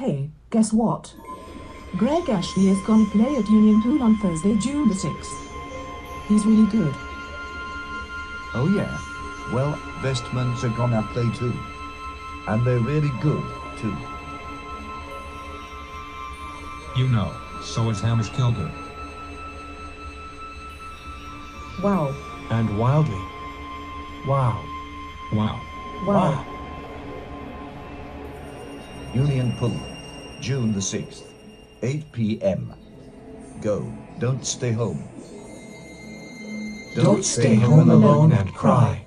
Hey, guess what? Greg Ashley is gonna play at Union Pool on Thursday, June the 6th. He's really good. Oh yeah. Well, Vestments are gonna play too. And they're really good, too. You know, so is Hamish Kilgour. Wow. And wildly. Wow. Wow. Wow. Union Pool, June the 6th, 8 p.m. Go, don't stay home. Don't stay home alone and cry.